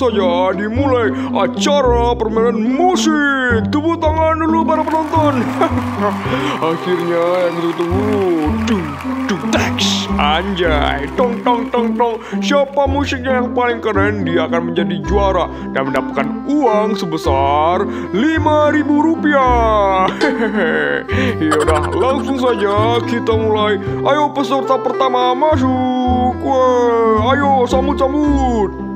saja dimulai acara permainan musik. Tepuk tangan dulu para penonton. Akhirnya yang ditunggu. Dung, dung, teks. Anjay, tong tong tong tong. Siapa musiknya yang paling keren, dia akan menjadi juara dan mendapatkan uang sebesar 5000 rupiah. Hehehe. Yaudah, langsung saja kita mulai. Ayo peserta pertama masuk. Wah, ayo sambut-sambut.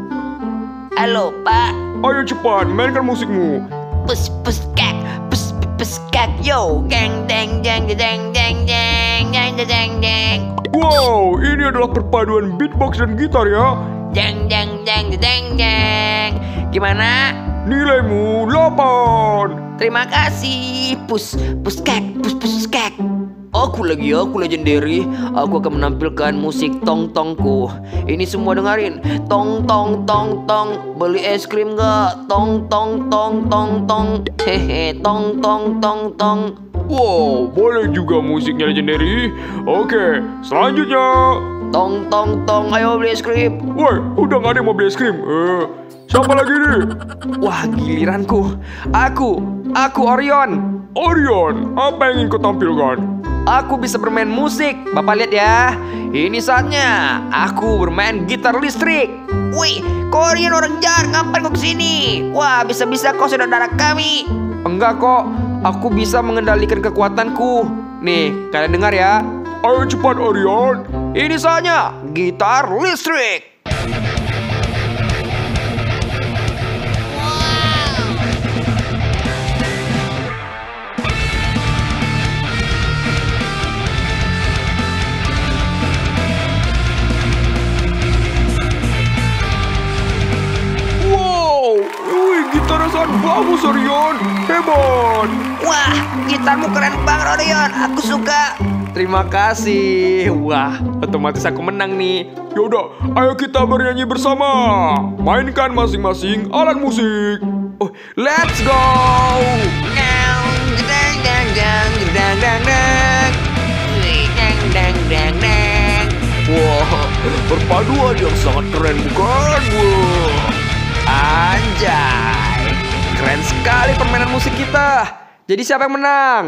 Halo pak Ayo cepat, mainkan musikmu. Pus pus kak Pus pus kak Yo Geng deng deng deng deng deng deng deng deng Wow, ini adalah perpaduan beatbox dan gitar ya. Deng deng deng deng deng Gimana? Nilaimu 8. Terima kasih Pus pus kak Pus pus kak Aku lagi aku legendary Aku akan menampilkan musik tong tongku Ini semua dengerin Tong tong tong tong Beli es krim gak? Tong tong tong tong tong Hehe Tong tong tong tong Wow, boleh juga musiknya legendary. Oke, selanjutnya. Tong tong tong Ayo beli es krim Woi, udah gak ada yang mau beli es krim. Eh, siapa lagi nih? Wah giliranku Aku Aku Orion Orion, apa yang ingin kau tampilkan? Aku bisa bermain musik. Bapak lihat ya. Ini saatnya Aku bermain gitar listrik. Wih kok Orion orang jahat Ngapain kau ke sini Wah bisa-bisa kau saudara kami. Enggak kok Aku bisa mengendalikan kekuatanku. Nih kalian dengar ya. Ayo cepat Orion. Ini saatnya Gitar listrik sangat bagus Orion. Hebat. Wah gitarmu keren banget Orion Aku suka Terima kasih Wah otomatis aku menang nih Yaudah, ayo kita bernyanyi bersama. Mainkan masing-masing alat musik. Oh, let's go! Dang, dang, dang, dang, dang, dang, dang. Wih, dang, dang, dang, dang. Wah, perpaduan yang sangat keren bukan? Wah. Anjay, keren sekali permainan musik kita. Jadi siapa yang menang?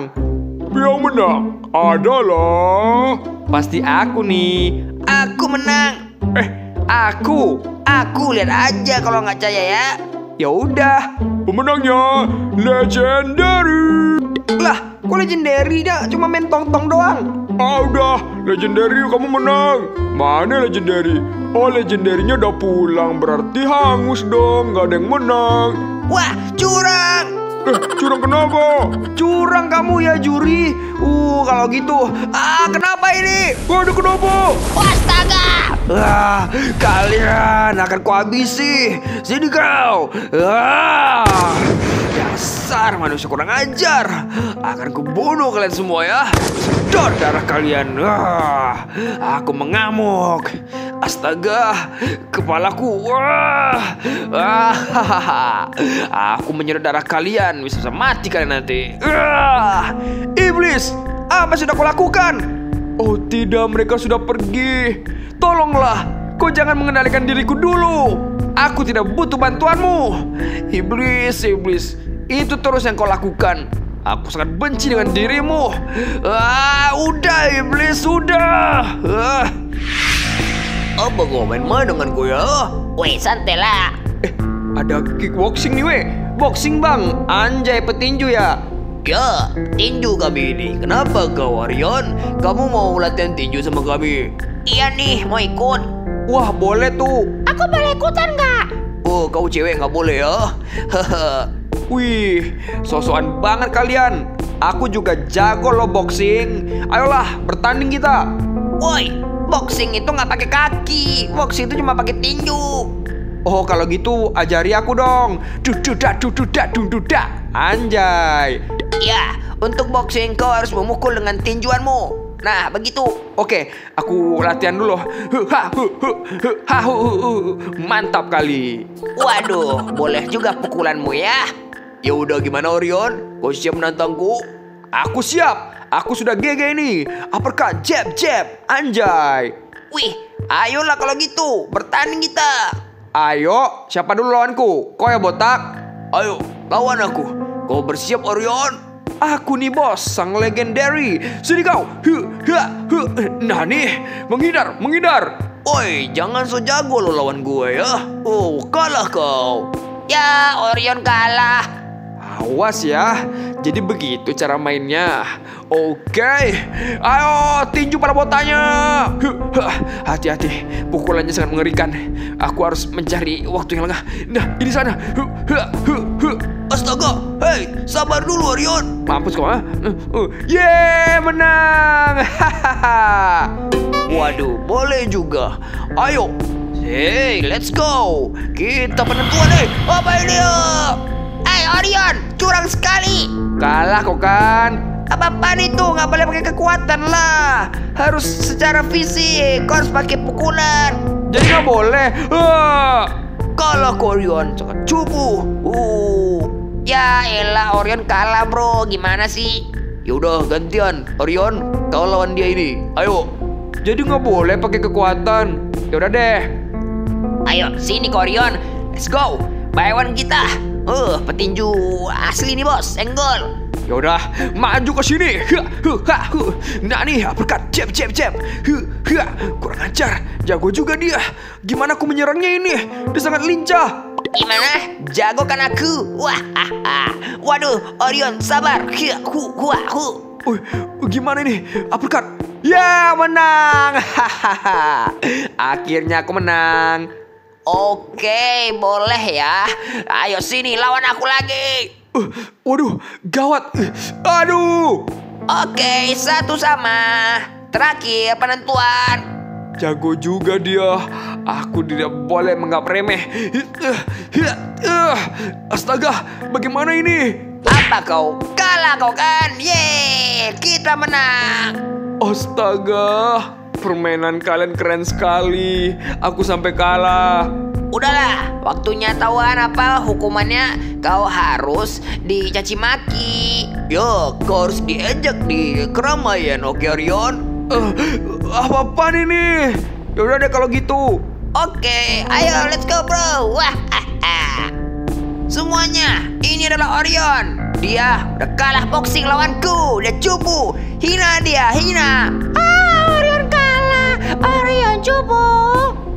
Yang menang adalah... Pasti aku nih. Aku menang. Eh, Aku, aku lihat aja kalau nggak percaya ya. Ya udah. pemenangnya Legendary. Lah, kok legendary dah? Cuma main tong-tong doang. Ah udah, Legendary kamu menang. Mana Legendary? Oh Legendary-nya udah pulang, berarti hangus dong, nggak ada yang menang. Wah, curang. Eh, curang kenapa? Curang kamu ya juri. Uh, kalau gitu. Ah, kenapa ini? Waduh kenapa? Astaga! Ah, kalian akan kuhabisi. Sini kau. Ah, dasar manusia kurang ajar. Akan kubunuh kalian semua ya. Sedot darah kalian. Ah, aku mengamuk. Astaga, kepalaku. Wah. Ah, hahaha. aku menyedot darah kalian. Bisa bisa mati kalian nanti. Ah, iblis, apa sudah kau lakukan? Oh tidak, mereka sudah pergi. Tolonglah, kau jangan mengendalikan diriku dulu. Aku tidak butuh bantuanmu. Iblis, iblis, itu terus yang kau lakukan. Aku sangat benci dengan dirimu. Ah, udah iblis, sudah. Ah. Apa kau main-main denganku ya? Weh, santai lah. Eh, ada kickboxing nih weh. Boxing bang, anjay petinju ya. Ya, tinju kami ini. Kenapa kau Arion? Kamu mau latihan tinju sama kami? Iya nih, mau ikut. Wah boleh tuh. Aku boleh ikutan nggak? Oh, kau cewek nggak boleh ya? Haha. Wih, sosokan banget kalian. Aku juga jago loh boxing. Ayolah, bertanding kita. Woi, boxing itu nggak pakai kaki. Boxing itu cuma pakai tinju. Oh, kalau gitu ajari aku dong. Dududak, dududak, dududak. Anjay. Ya, untuk boxing kau harus memukul dengan tinjuanmu. Nah, begitu. Oke, aku latihan dulu. Mantap kali. Waduh, boleh juga pukulanmu ya. Ya udah gimana Orion? Kau siap menantangku? Aku siap. Aku sudah GG ini. Uppercut, jab, jab. Anjay. Wih, ayolah kalau gitu, bertanding kita. Ayo, siapa dulu lawanku? Kau ya botak? Ayo, lawan aku. Kau bersiap Orion? Aku nih bos, sang legendary. Sini kau. Hu, ha, hu. Nah nih, menghindar, menghindar. Oi, jangan so jago lo lawan gue ya. Oh, kalah kau. Ya, Orion kalah. Awas ya, jadi begitu cara mainnya. Oke, ayo tinju para botanya. Hati-hati, pukulannya sangat mengerikan. Aku harus mencari waktu yang lengah. Nah, ini sana. Astaga, hei, sabar dulu Orion. Mampus kau, ha? Yeay, menang. Waduh, boleh juga. Ayo, Hey, let's go. Kita penentuan, eh. Apa ini? ya? Hai Orion, curang sekali. Kalah kok kan? Apa-apaan itu? Nggak boleh pakai kekuatan lah. Harus secara fisik. Kau harus pakai pukulan. Jadi nggak boleh. Kalah kok Orion, sangat cupu. Uh. Ya elah Orion kalah bro, gimana sih? Yaudah gantian. Orion, kau lawan dia ini. Ayo. Jadi nggak boleh pakai kekuatan. Yaudah deh. Ayo sini Orion, let's go. Bayawan kita. Uh, petinju asli nih bos, enggol. Yaudah, maju ke sini. Nah nih, uppercut, jab, jab, jab. Kurang ajar, jago juga dia. Gimana aku menyerangnya ini? Dia sangat lincah. Gimana? Jago kan aku? Wah, ah, ah. Waduh, Orion sabar. Hu, hua, hu. Wih, gimana ini? Uppercut. Ya, menang. Akhirnya aku menang. Oke, boleh ya. Ayo sini lawan aku lagi. Uh, waduh, gawat. Uh, Aduh. Oke, satu sama. Terakhir penentuan. Jago juga dia. Aku tidak boleh menganggap remeh. Uh. Astaga, bagaimana ini? Apa kau? Kalah kau kan? Yeay, kita menang. Astaga, permainan kalian keren sekali. Aku sampai kalah. Udahlah, waktunya tahuan apa hukumannya. Kau harus dicaci maki. Ya, kau harus diejek di keramaian, oke Orion? Uh, apa-apaan ini? Yaudah deh kalau gitu. Oke, ayo let's go bro. Wah, ah, ah. Semuanya, ini adalah Orion. Dia udah kalah boxing lawanku. Dia cupu. Hina dia, hina. Ah, Orion Orion cupu.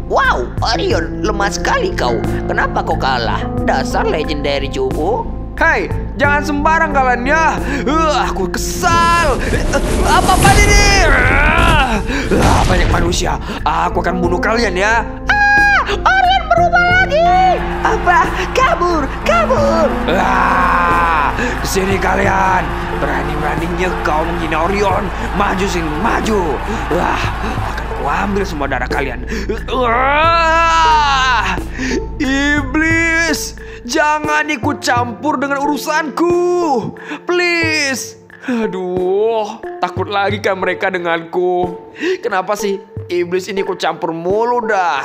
Wow, Orion lemah sekali kau. Kenapa kau kalah? Dasar legendary cupu. Hei, jangan sembarang kalian ya. Uh, aku kesal. Uh, apa apa ini? Uh, banyak manusia. Aku akan bunuh kalian ya. Ah, Orion berubah lagi. Apa? Kabur, kabur. Ah, sini kalian. Berani-beraninya kau menghina Orion. Maju sini, maju. Wah, akan kuambil semua darah kalian. Wah, iblis, jangan ikut campur dengan urusanku. Please. Aduh, takut lagi kan mereka denganku. Kenapa sih iblis ini ikut campur mulu dah?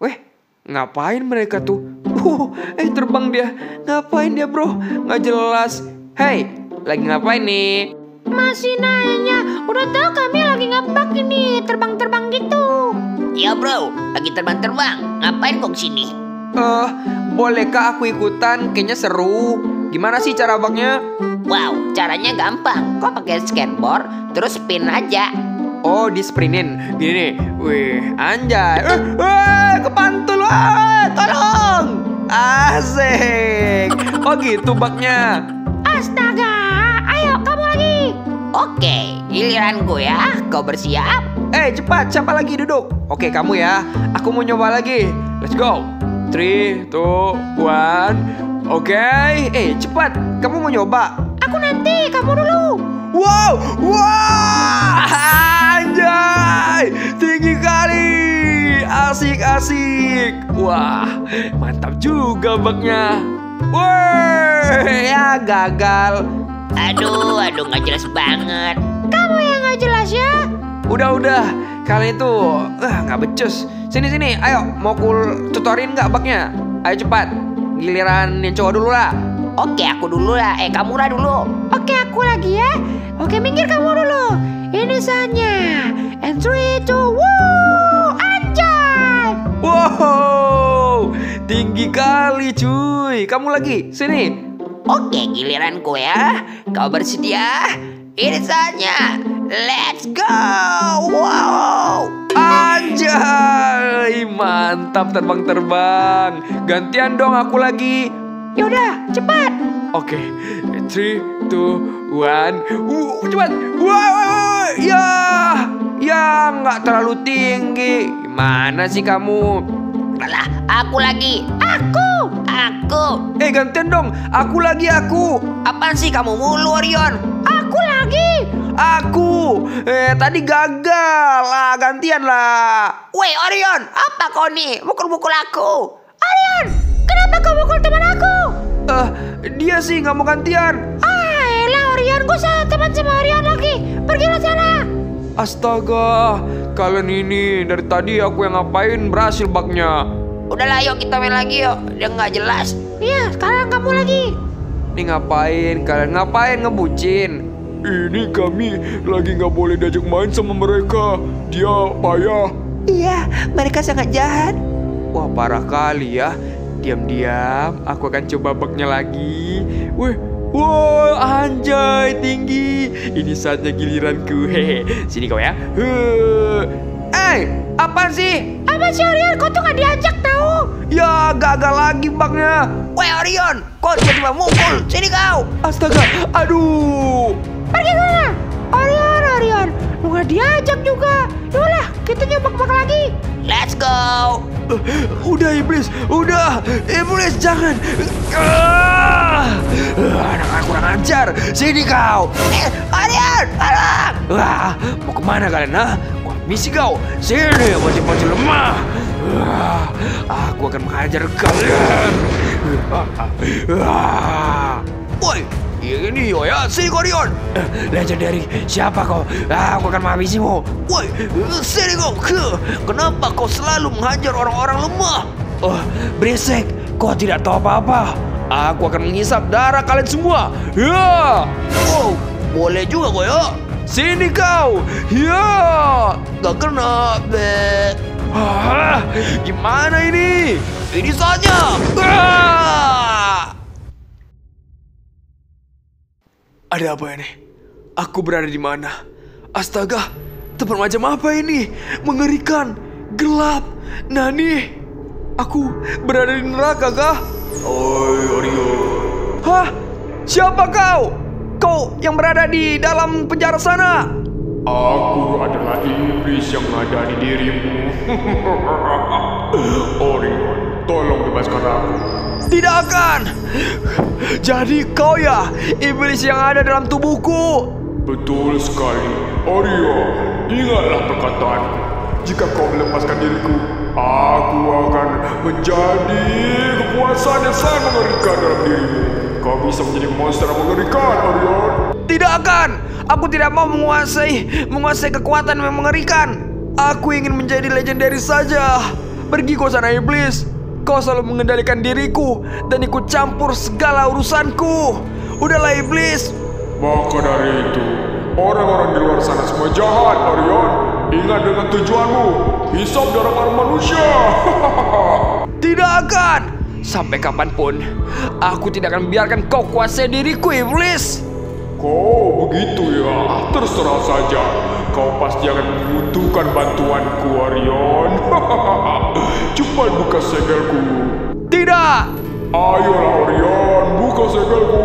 Weh, ngapain mereka tuh? Uh, eh terbang dia. Ngapain dia bro? Nggak jelas. Hey, lagi ngapain nih? Masih nanya, udah tahu kami lagi ngebak ini, terbang-terbang gitu. Ya bro, lagi terbang-terbang. Ngapain kau sini? Eh, bolehkah aku ikutan? Kayaknya seru. Gimana sih cara baknya? Wow, caranya gampang. Kau pakai skateboard, terus spin aja. Oh, di sprintin. Gini nih. Wih, anjay. Eh, eh, kepantul. Eh, tolong. Asik. Oh gitu baknya. Astaga. Oke, giliranku ya. Kau bersiap? Eh, cepat. Siapa lagi duduk? Oke, kamu ya. Aku mau nyoba lagi. Let's go. Three, two, one. Oke. Eh, cepat. Kamu mau nyoba? Aku nanti, kamu dulu. Wow, wow, anjay, tinggi kali, asik asik, wah, mantap juga baknya. Wah, ya gagal. Aduh, aduh nggak jelas banget. Kamu yang nggak jelas ya. Udah udah, kalian itu ah nggak becus. Sini sini, ayo mau kul tutorin nggak baknya? Ayo cepat, giliran yang cowok dulu lah. Oke, aku dulu lah. Eh, kamu lah dulu. Oke, aku lagi ya. Oke, minggir kamu dulu. Ini saatnya. And three, two, woo! Anjay! Wow, tinggi kali cuy. Kamu lagi, sini. Oke, giliranku ya. Kau bersedia? Ini saatnya. Let's go! Wow! Anjay, mantap terbang-terbang. Gantian dong aku lagi. Yaudah, cepat. Oke, three, two, one. Uh, cepat. Wow, ya, ya nggak terlalu tinggi. Gimana sih kamu? Alah, aku lagi. Aku. Aku. Eh gantian dong. Aku lagi aku. Apaan sih kamu mulu, Orion? Aku lagi. Aku. Eh tadi gagal lah. Gantian lah. Weh, Orion, apa kau nih? Mukul-mukul aku. Arian, kenapa kau mukul teman aku? Eh dia sih nggak mau gantian. Ah, elah Orion, gue salah teman sama Orion lagi. Pergilah sana. Astaga, kalian ini dari tadi aku yang ngapain berhasil baknya. Udahlah, yuk kita main lagi yuk. Dia nggak jelas. Iya, sekarang kamu lagi. Ini ngapain? Kalian ngapain ngebucin? Ini kami lagi nggak boleh diajak main sama mereka. Dia payah. Iya, mereka sangat jahat. Wah parah kali ya. Diam-diam, aku akan coba baknya lagi. Wih, wah anjay tinggi. Ini saatnya giliranku. Hehe, sini kau ya. Heh. Eh, apa sih? Apa sih Orion? Kau tuh gak diajak? Ya gagal lagi baknya. Weh, Orion, kau tiba-tiba mukul. Sini kau. Astaga, aduh. Pergi sana. Orion, Orion. Lu gak diajak juga. Yaudah, kita nyoba bak lagi. Let's go. Uh, udah iblis, udah iblis jangan. Ah, anak kurang ajar. Sini kau. Eh, Orion, tolong. Wah, mau ke mana kalian? Wah, misi kau. Sini, bocil-bocil lemah. Wah, aku akan menghajar kalian. Wah. Woi, ini yo ya. Eh, Legendary, siapa kau? Ah, Aku akan menghabisimu. Woi. Ke, Kenapa kau selalu menghajar orang-orang lemah? Oh, berisik. Kau tidak tahu apa-apa. Aku akan menghisap darah kalian semua. Ya. Oh, boleh juga kau ya. Sini kau! Ya! Gak kena, be. Ah, gimana ini? Ini saja. Ah! Ada apa ini? Aku berada di mana? Astaga, tempat macam apa ini? Mengerikan, gelap. Nani, aku berada di neraka kah? Oi, Oreo. Hah? Siapa kau? Kau yang berada di dalam penjara sana? Aku adalah iblis yang ada di dirimu. Orion, tolong bebaskan aku. Tidak akan. Jadi kau ya iblis yang ada dalam tubuhku. Betul sekali. Orion, ingatlah perkataanku. Jika kau melepaskan diriku, aku akan menjadi kekuasaan yang sangat mengerikan dalam dirimu. Kau bisa menjadi monster yang mengerikan, Orion. Tidak akan. Aku tidak mau menguasai menguasai kekuatan yang mengerikan. Aku ingin menjadi legendary saja. Pergi kau sana iblis. Kau selalu mengendalikan diriku dan ikut campur segala urusanku. Udahlah iblis. Maka dari itu, orang-orang di luar sana semua jahat, Orion. Ingat dengan tujuanmu, hisap darah para manusia. Tidak akan. Sampai kapan pun, aku tidak akan biarkan kau kuasai diriku, iblis. Kau begitu ya, terserah saja. Kau pasti akan membutuhkan bantuanku, Orion. Cepat buka segelku. Tidak. Ayolah, Orion, buka segelku.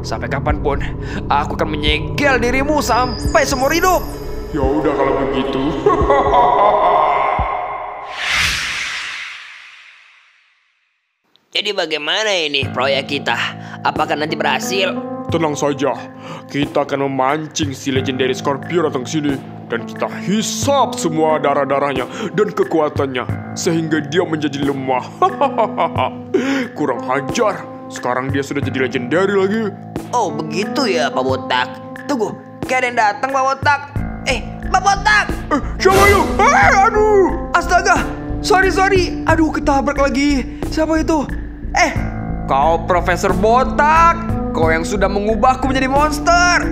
Sampai kapan pun, aku akan menyegel dirimu sampai seumur hidup. Ya udah kalau begitu. Jadi bagaimana ini proyek kita? Apakah nanti berhasil? Tenang saja, kita akan memancing si legendary Scorpio datang ke sini dan kita hisap semua darah-darahnya dan kekuatannya sehingga dia menjadi lemah. Kurang hajar. Sekarang dia sudah jadi legendary lagi. Oh, begitu ya, Pak Botak. Tunggu, kayak ada yang datang, Pak Botak. Eh, Pak Botak! Eh, siapa itu? Eh, aduh. Astaga, sorry sorry. Aduh, ketabrak lagi. Siapa itu? Eh, kau Profesor Botak. Kau yang sudah mengubahku menjadi monster.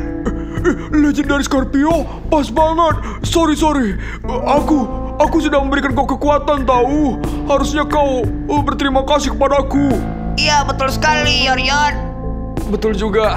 Legendary Scorpio, pas banget. Sorry, sorry. Aku, aku sudah memberikan kau kekuatan tahu. Harusnya kau eh, berterima kasih kepadaku. Iya betul sekali Orion. Betul juga.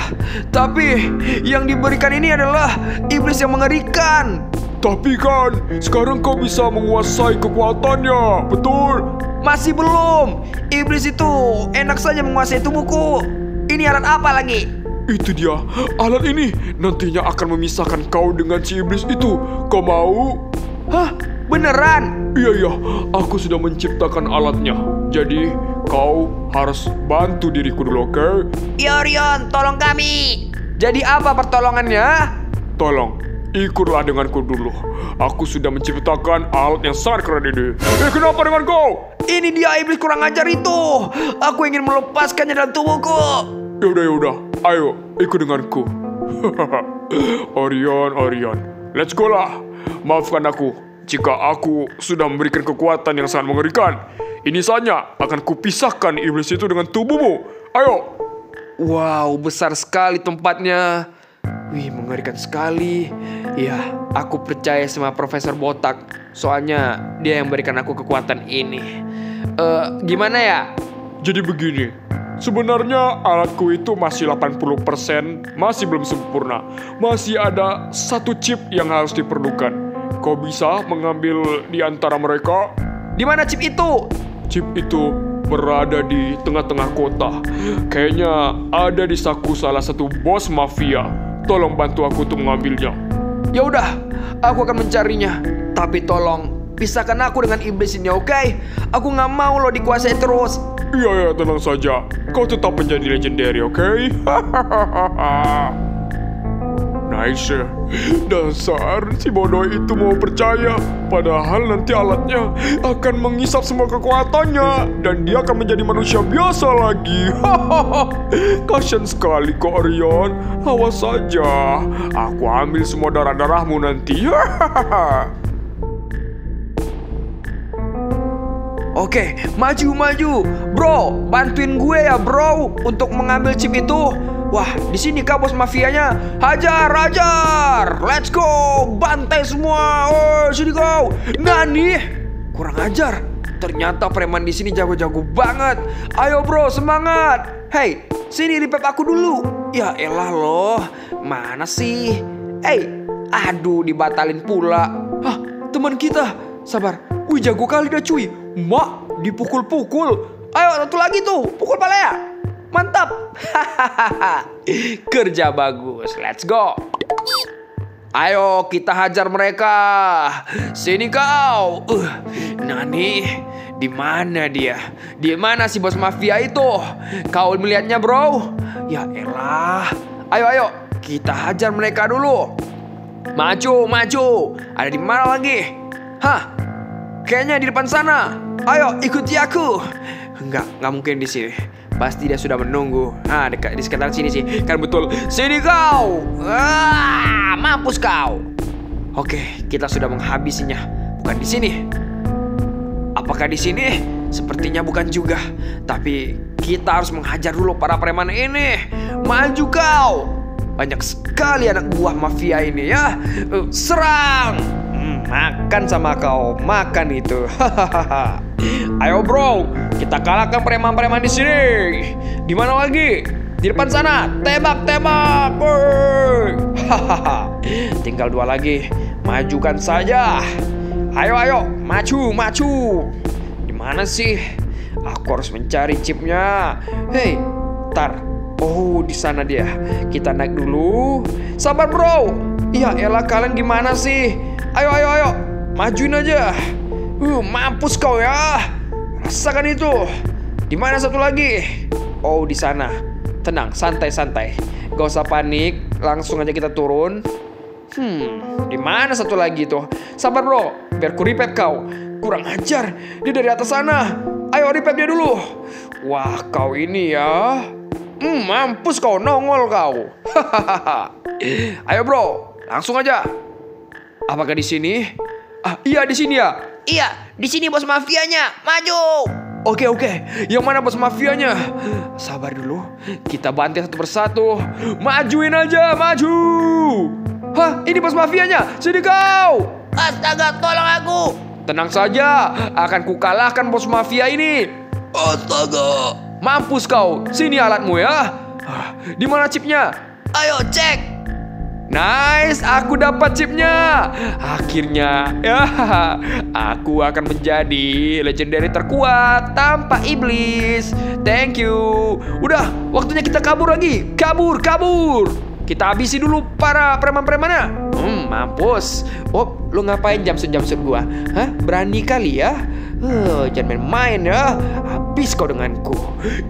Tapi yang diberikan ini adalah iblis yang mengerikan. Tapi kan, sekarang kau bisa menguasai kekuatannya, betul? Masih belum. Iblis itu enak saja menguasai tubuhku. Ini alat apa lagi? Itu dia, alat ini nantinya akan memisahkan kau dengan si iblis itu. Kau mau? Hah? Beneran? Iya, iya, aku sudah menciptakan alatnya. Jadi, kau harus bantu diriku dulu, oke? Iya Orion, tolong kami. Jadi apa pertolongannya? Tolong, ikutlah denganku dulu. Aku sudah menciptakan alat yang sangat keren ini. Eh, kenapa dengan kau? Ini dia iblis kurang ajar itu. Aku ingin melepaskannya dalam tubuhku. Yaudah, yaudah. Ayo, ikut denganku. Orion, Orion. Let's go lah. Maafkan aku jika aku sudah memberikan kekuatan yang sangat mengerikan. Ini saja akan kupisahkan iblis itu dengan tubuhmu. Ayo. Wow, besar sekali tempatnya. Wih, mengerikan sekali. Ya, aku percaya sama Profesor Botak. Soalnya dia yang berikan aku kekuatan ini. Eh, gimana ya? Jadi begini. Sebenarnya alatku itu masih 80%, masih belum sempurna. Masih ada satu chip yang harus diperlukan. Kau bisa mengambil di antara mereka? Di mana chip itu? Chip itu berada di tengah-tengah kota. Kayaknya ada di saku salah satu bos mafia. Tolong bantu aku untuk mengambilnya. Ya udah, aku akan mencarinya. Tapi tolong pisahkan aku dengan iblis ini, oke? Aku nggak mau lo dikuasai terus. Iya ya, tenang saja. Kau tetap menjadi legendary, oke? nice. ya. Dasar si bodoh itu mau percaya. Padahal nanti alatnya akan mengisap semua kekuatannya. Dan dia akan menjadi manusia biasa lagi. Kasian sekali kok Orion. Awas saja. Aku ambil semua darah-darahmu nanti. Oke, maju maju. Bro, bantuin gue ya, bro, untuk mengambil chip itu. Wah, di sini kah bos mafianya? Hajar, hajar. Let's go. Bantai semua. Oh, sini kau. Nani? Kurang ajar. Ternyata preman di sini jago-jago banget. Ayo bro, semangat. Hey, sini ripep aku dulu. Ya elah loh. Mana sih? Hey, aduh dibatalin pula. Hah, teman kita. Sabar. Wih, jago kali dah cuy. Mak, dipukul-pukul. Ayo, satu lagi tuh. Pukul palea. Mantap. Kerja bagus. Let's go. Ayo kita hajar mereka. Sini kau. Uh, Nani, di mana dia? Di mana si bos mafia itu? Kau melihatnya, Bro? Ya elah. Ayo ayo, kita hajar mereka dulu. Maju, maju. Ada di mana lagi? Hah? Kayaknya di depan sana. Ayo, ikuti aku. Enggak, enggak mungkin di sini. Pasti dia sudah menunggu. Ah, dekat di sekitar sini sih. Kan betul. Sini kau. Ah, mampus kau. Oke, kita sudah menghabisinya. Bukan di sini. Apakah di sini? Sepertinya bukan juga. Tapi kita harus menghajar dulu para preman ini. Maju kau. Banyak sekali anak buah mafia ini ya. Serang. Hmm, makan sama kau. Makan itu. Ayo bro, kita kalahkan preman-preman di sini. Di mana lagi? Di depan sana. Tembak, tembak. Hahaha. Tinggal dua lagi. Majukan saja. Ayo, ayo, maju, maju. Di mana sih? Aku harus mencari chipnya. Hei, tar. Oh, di sana dia. Kita naik dulu. Sabar, bro. Iya, elah kalian gimana sih? Ayo, ayo, ayo. Majuin aja. Uh, mampus kau ya. Rasakan itu. Di mana satu lagi? Oh, di sana. Tenang, santai, santai. Gak usah panik. Langsung aja kita turun. Hmm, di mana satu lagi tuh? Sabar bro, biar ku ripet kau. Kurang ajar, dia dari atas sana. Ayo ripet dia dulu. Wah, kau ini ya. Hmm, mampus kau, nongol kau. Hahaha. Ayo bro, langsung aja. Apakah di sini? Ah, iya di sini ya. Iya, di sini bos mafianya. Maju. Oke oke, yang mana bos mafianya? Sabar dulu, kita banting satu persatu. Majuin aja, maju. Hah, ini bos mafianya. Sini kau. Astaga, tolong aku. Tenang saja, akan kukalahkan bos mafia ini. Astaga. Mampus kau. Sini alatmu ya. Ah, Di mana chipnya? Ayo cek. Nice, aku dapat chipnya. Akhirnya, ya, aku akan menjadi legendary terkuat tanpa iblis. Thank you. Udah, waktunya kita kabur lagi. Kabur, kabur. Kita habisi dulu para preman-premannya. Hmm, mampus. Oh, lu ngapain jamsut-jamsut gua? Hah? Berani kali ya? Huh, jangan main-main ya. Habis kau denganku.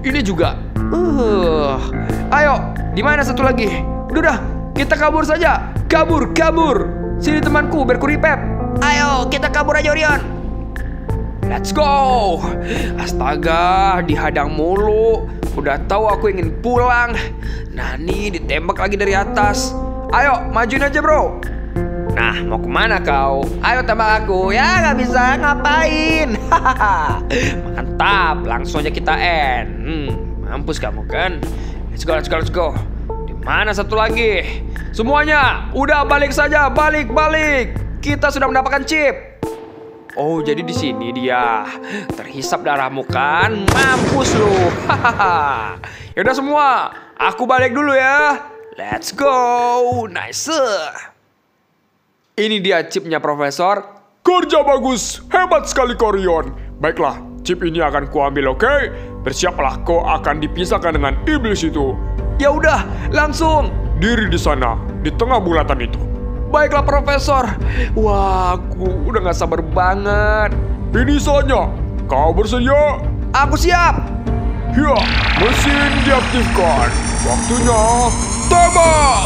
Ini juga. Uh, ayo, di mana satu lagi? Udah, udah, kita kabur saja. Kabur, kabur. Sini temanku, berkuripep. Ayo, kita kabur aja Orion. Let's go. Astaga, dihadang mulu. Udah tahu aku ingin pulang. Nani ditembak lagi dari atas. Ayo, majuin aja bro. Nah, mau ke mana kau? Ayo tembak aku. Ya, nggak bisa. Ngapain? Mantap, langsung aja kita end. Hmm, mampus kamu kan? Let's go, let's go, let's go. Mana satu lagi? Semuanya, udah balik saja, balik, balik. Kita sudah mendapatkan chip. Oh, jadi di sini dia. Terhisap darahmu kan? Mampus lu. Hahaha. Yaudah semua, aku balik dulu ya. Let's go. Nice. Ini dia chipnya Profesor. Kerja bagus, hebat sekali Korion. Baiklah, chip ini akan kuambil, oke? Bersiaplah, kau akan dipisahkan dengan iblis itu. Ya udah, langsung. Diri di sana, di tengah bulatan itu. Baiklah Profesor. Wah, aku udah gak sabar banget. Ini saja, kau bersedia? Aku siap. Ya, mesin diaktifkan. Waktunya tembak.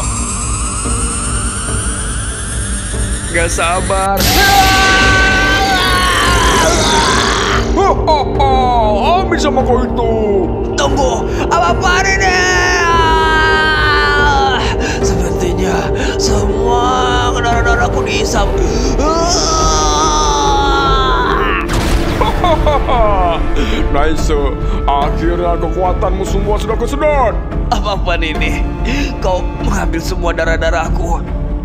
Gak sabar. Hahaha, ambil sama kau itu. Tunggu, apa-apaan ini? Darah-darahku dihisap. Nice. Akhirnya kekuatanmu semua sudah kesedot. Apa-apaan ini? Kau mengambil semua darah-darahku.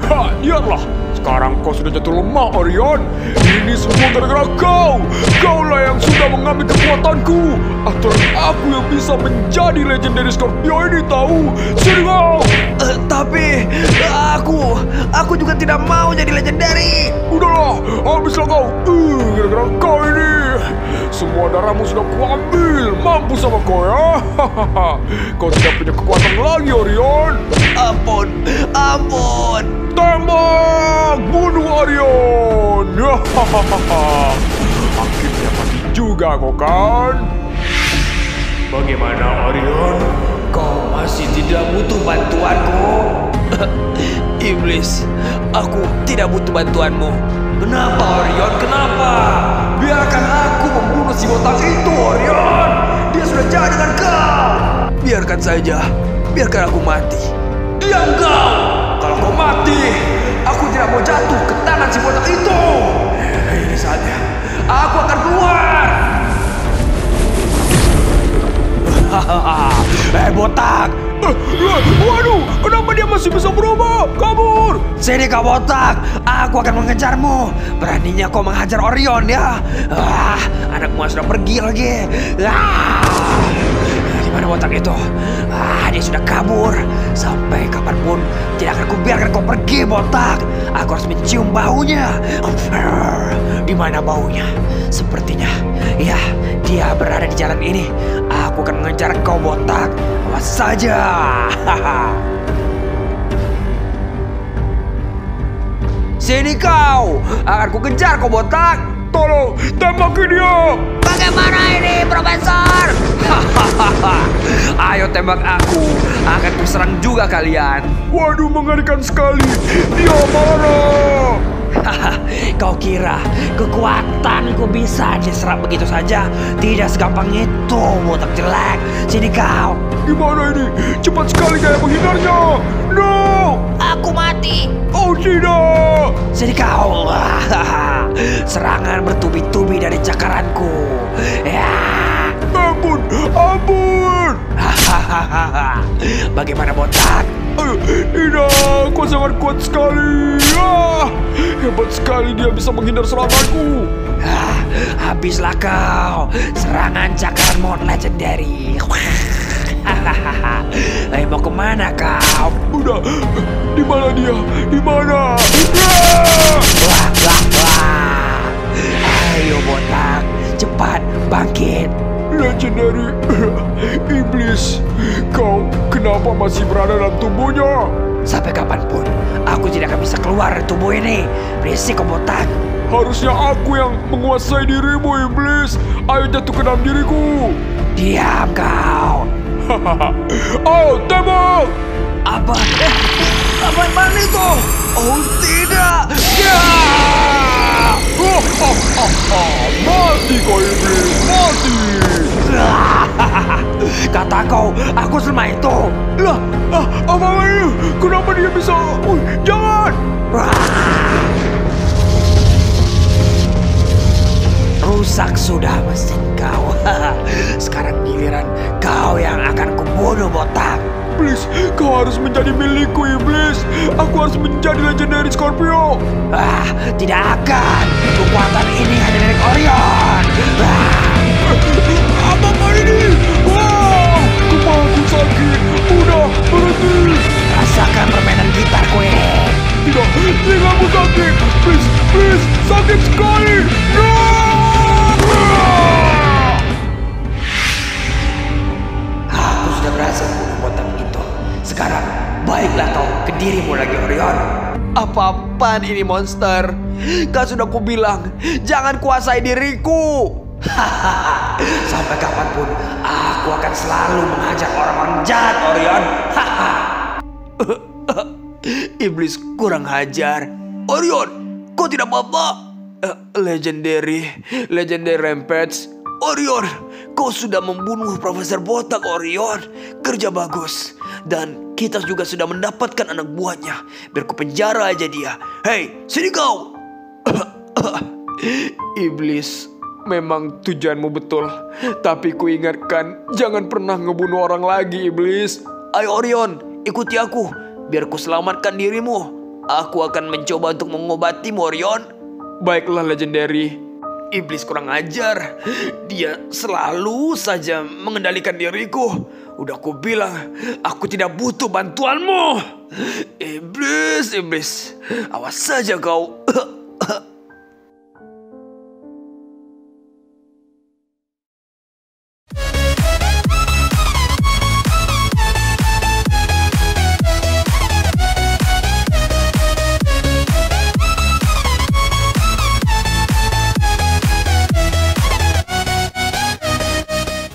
Ha, lihatlah. Sekarang kau sudah jatuh lemah, Orion. Ini semua gara-gara kau. Kaulah yang sudah mengambil kekuatanku. Aturan aku yang bisa menjadi legendary Scorpio ini tahu. Sini kau. Eh, tapi aku, aku juga tidak mau jadi legendary. Udahlah, habislah kau. Uh, gara-gara kau. Semua darahmu sudah kuambil. Mampus sama kau ya. Kau tidak punya kekuatan lagi, Orion. Ampun, ampun. Tembak! Bunuh Orion! Akhirnya mati juga kau kan? Bagaimana Orion? Kau masih tidak butuh bantuanku? Iblis, aku tidak butuh bantuanmu. Kenapa Orion? Kenapa? Biarkan aku membunuh si botak itu Orion. Dia sudah jahat dengan kau. Biarkan saja, biarkan aku mati. Diam kau. Kalau kau mati, aku tidak mau jatuh ke tangan si botak itu. Ini saatnya. Aku akan keluar. eh botak, Eh, eh, waduh, kenapa dia masih bisa berubah? Kabur! Sini kau botak, aku akan mengejarmu. Beraninya kau menghajar Orion ya. Ah, anakmu sudah pergi lagi. Ah, mana botak itu? Ah, dia sudah kabur. Sampai kapan pun tidak akan kubiarkan kau pergi botak. Aku harus mencium baunya. Di mana baunya? Sepertinya, ya, dia berada di jalan ini. Aku akan mengejar kau botak. Awas saja. Sini kau, akan ku kejar kau botak. Tolong, tembaki dia! Bagaimana ini, Profesor? Ayo tembak aku, akan ku serang juga kalian. Waduh, mengerikan sekali. Dia marah. kau kira kekuatanku bisa diserap begitu saja? Tidak segampang itu, botak jelek. Sini kau. Gimana ini? Cepat sekali gaya menghindarnya. No! Aku mati. Tidak! Sini kau. Serangan bertubi-tubi dari cakaranku. Ya. Ampun, ampun. Bagaimana botak? Aduh, Ina, kau sangat kuat sekali. Ah, hebat sekali dia bisa menghindar seranganku. Ah, habislah kau. Serangan cakaran mod legendary. Hahaha. Eh, mau ke mana kau? Udah, di mana dia? Di mana? Ah! Wah, wah, wah. Ayo botak, cepat bangkit. Legendary Iblis Kau kenapa masih berada dalam tubuhnya? Sampai kapan pun, aku tidak akan bisa keluar dari tubuh ini. Berisik kau botak. Harusnya aku yang menguasai dirimu Iblis Ayo jatuh ke dalam diriku Diam kau. Oh tembak Apa? Eh, apa mana itu? Oh tidak. Ya! oh, oh, oh, oh. Mati kau Iblis Mati Kata kau, aku selama itu. Lah ah, apa ini? Kenapa dia bisa Uy, Jangan Rusak sudah mesin kau. Sekarang giliran kau yang akan kubunuh botak. Iblis Kau harus menjadi milikku Iblis Aku harus menjadi legendary Scorpio Ah, tidak akan. Kekuatan ini hanya milik Orion. Ah, Apa-apaan ini monster? Kan sudah kubilang, jangan kuasai diriku. Sampai kapan pun, aku akan selalu menghajar orang-orang jahat Orion. Iblis kurang hajar. Orion, kau tidak apa-apa. Eh, legendary, legendary rampage. Orion, kau sudah membunuh Profesor Botak Orion. Kerja bagus. Dan kita juga sudah mendapatkan anak buahnya. Biar ku penjara aja dia. Hei, sini kau. Iblis, memang tujuanmu betul. Tapi ku ingatkan, jangan pernah ngebunuh orang lagi, Iblis. Ayo Orion, ikuti aku. Biar ku selamatkan dirimu. Aku akan mencoba untuk mengobatimu Orion. Baiklah, Legendary. Iblis kurang ajar. Dia selalu saja mengendalikan diriku. Udah aku bilang, aku tidak butuh bantuanmu. Iblis, iblis. Awas saja kau.